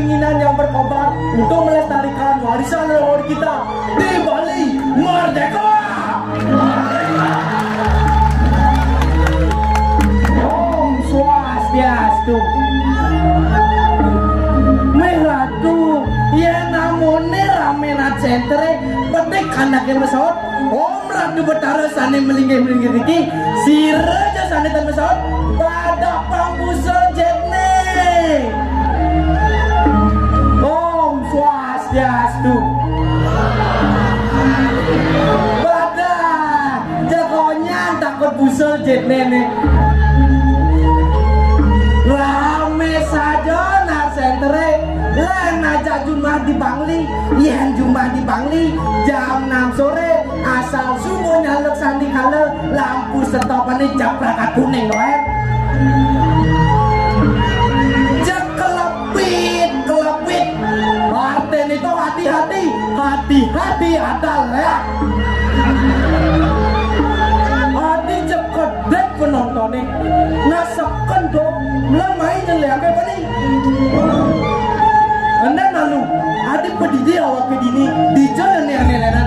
keinginan yang berkobar untuk melestarikan warisan leluhur kita di Bali Merdeka! Om Swastiastu. Meratu, ya namone ramena centre, petik kanake mesot. Om Ratu Betara sane melinggih-melinggih iki, si raja sane tan mesot, Badan, jagonya takut busel jet nenek. Rame saja nak sentere, lain aja Jumat di Bangli, yang Jumat di Bangli, jam 6 sore, asal subuh nyalek sandi kale, lampu stopane japrakat kuning, right? hati-hati ada leak hati cekot dek penonton nih. Sekon dong lemah ini leak apa nih? Anda nalu hati pedidih awak pedini dijalan ya nilainan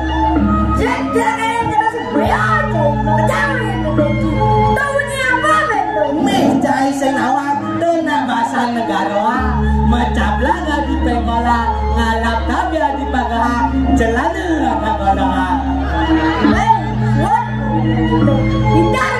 gagaroa Mencabla gak di pengola Ngalap tabia di pagaha celana gak golonga Hei, what? Tidak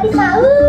Tapi mau.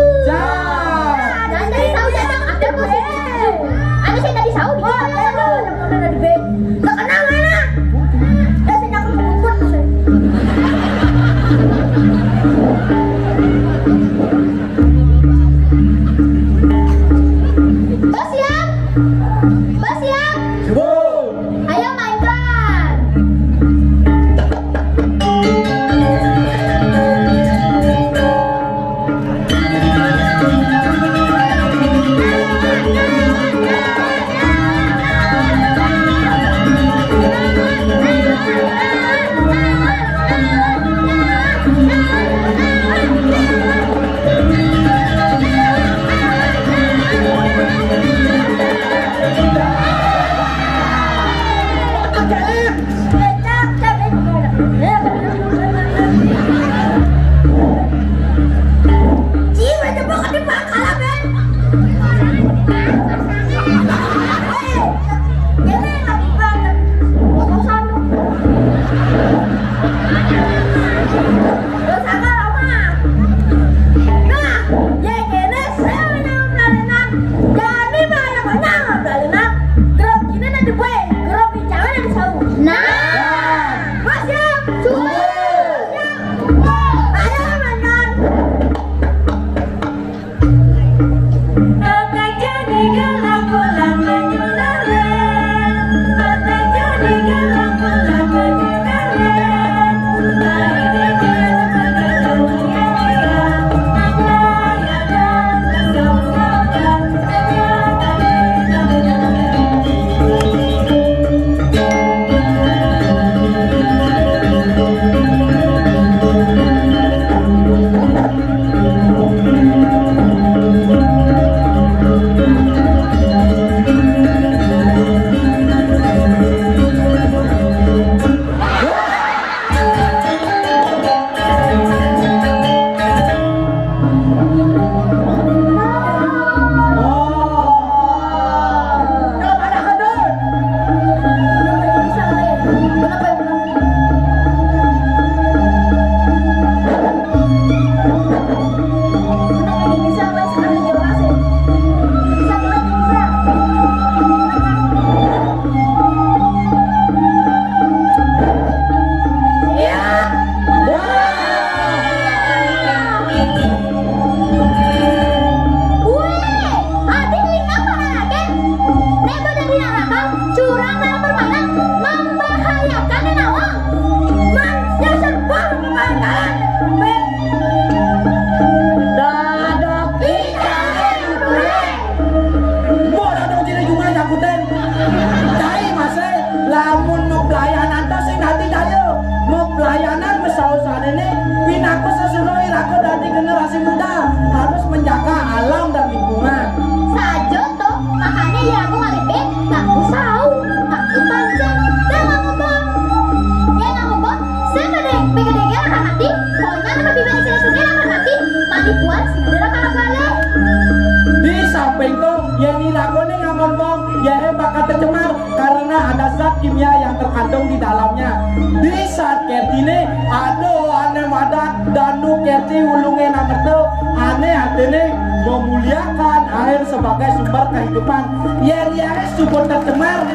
Atene memuliakan air sebagai sumber kehidupan. Ya ya subur tercemar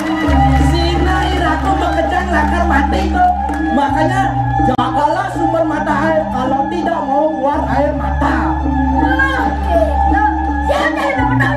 sina iraku bekejang lakar mati. Kok makanya jagalah sumber mata air kalau tidak mau keluar air mata. Siapa yang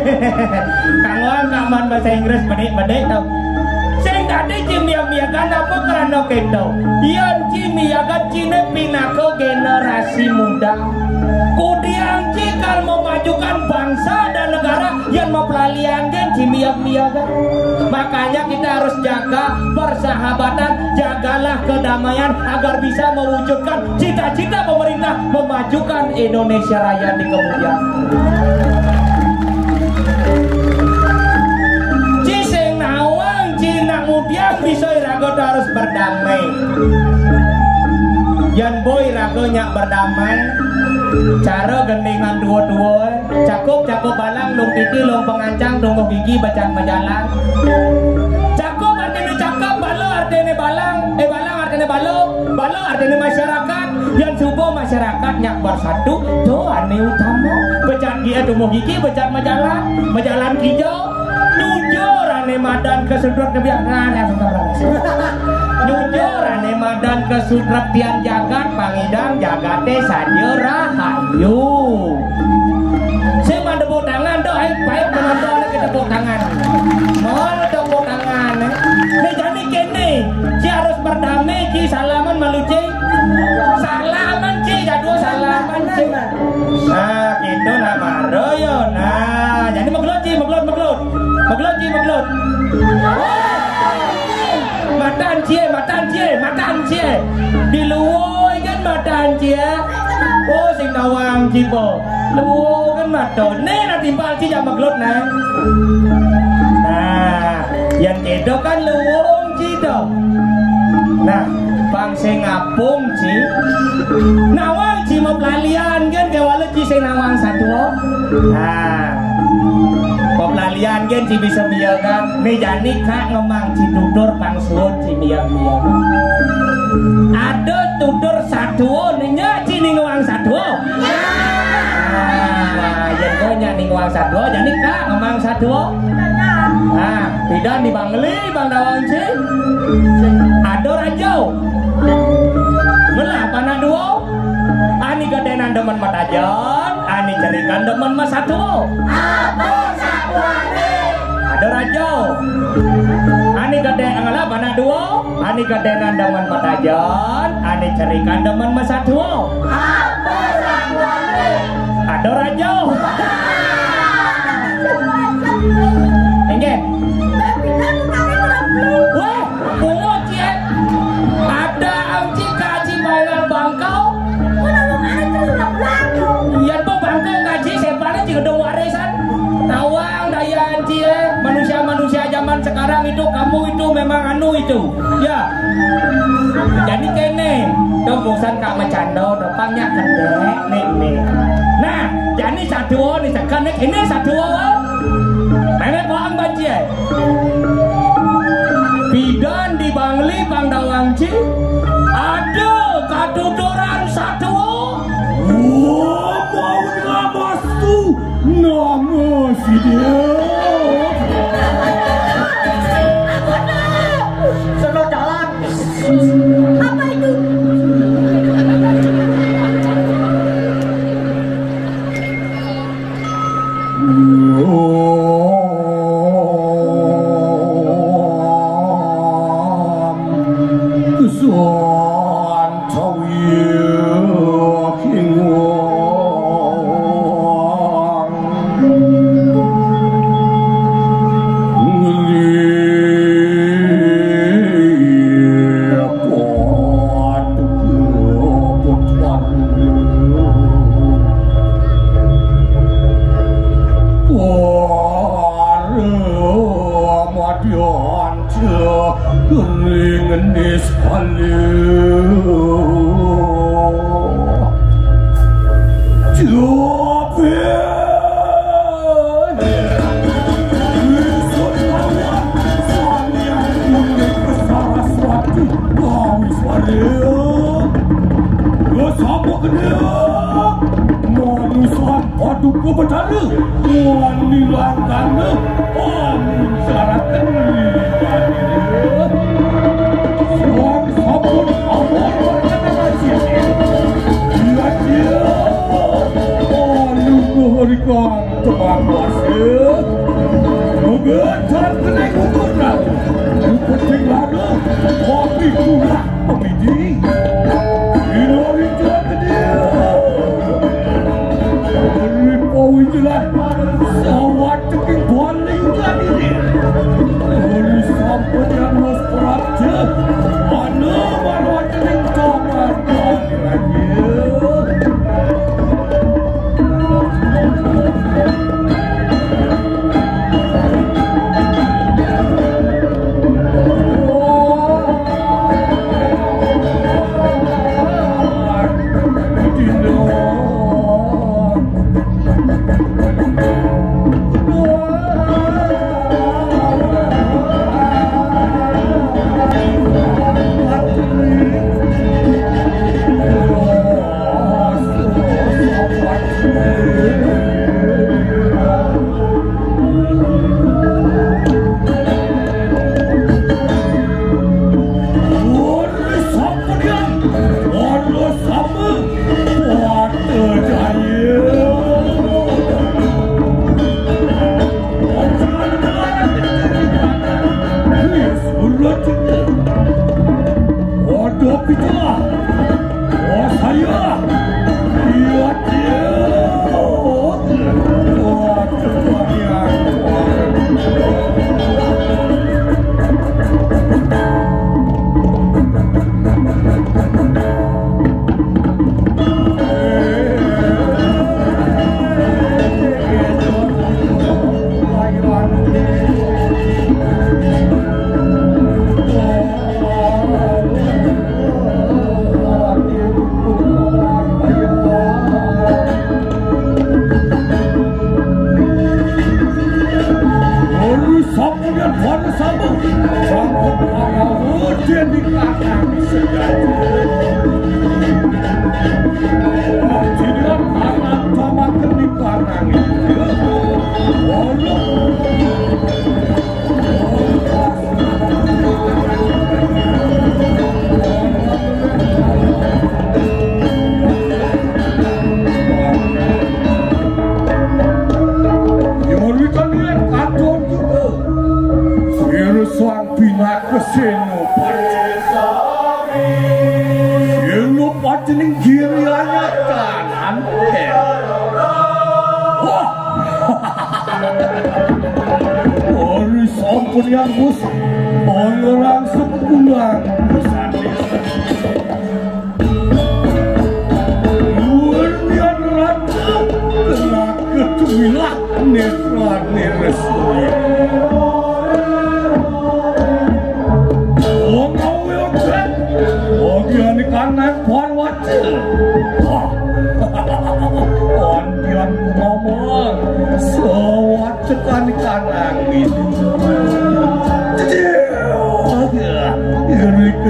Kang Wang kaman bahasa Inggris menik-menik tau. Sing tadi cimiak-miakan apa karena kendo. Yang cimiakan cine pinako generasi muda. Kudiang cikal memajukan bangsa dan negara yang mempelalian gen cimiak-miakan. Makanya kita harus jaga persahabatan, jagalah kedamaian agar bisa mewujudkan cita-cita pemerintah memajukan Indonesia Raya di kemudian. Mudiang bisa irago harus berdamai. Yan boy rago nyak berdamai. Cara gendingan dua-dua, cakup cakup balang, lung titi, lung pengancang, tunggu gigi, bacaan majalah. Cakup artinya cakap, balo artinya balang, eh balang artinya balo, balo artinya masyarakat. Yang subuh masyarakat nyak bersatu, doa utama. Bacaan dia tunggu gigi, bacaan majalah, majalah hijau. Ane madan kesudut kebiasaan yang sekarang. Jujur ane madan kesudut tian jagat pangidang jagate saja rahayu. Saya mah tepuk tangan doh, ayo baik penonton kita tepuk tangan. ya oh sing tawang cipo lu kan madone nak timpal cinya meglut nang nah yang kedo kan luwung cito nah bang sing ngapung ci nawang cimo pelalian kan gawalu ci sing nawang satu nah Pelalian gen ci bisa biarkan Nih jani kak ngemang ci tudur pangsuun ci biar biar Ada tudur satu Nih ci nih ngewang satu Nah, yang gue nyanyi ngewang satu Jadi kak ngemang satu Nah, tidak di Bang Dawang ci. Ada rajau Melah panah dua Ani gadenan demen matajan Ani cerikan demen mas satu ada rajo ani gede angala mana dua ani gede nandaman matajan ani cerikan demen masa dua ada rajo Enggak. Wah, memang anu itu. Ya. Jadi kene. Dong bosan kak macando dopangnya kedek nih nih. Nah, jadi satu nih sekarang ini satu Memek bohong banjir. Bidan di Bangli Pangdawangci ada kaduduran satu. Wah, mau nama si dia. Apa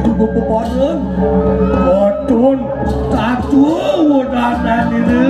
itu gue pepohon, koton, tatu, udah nani deh.